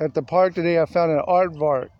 At the park today, I found an art vark.